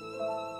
Música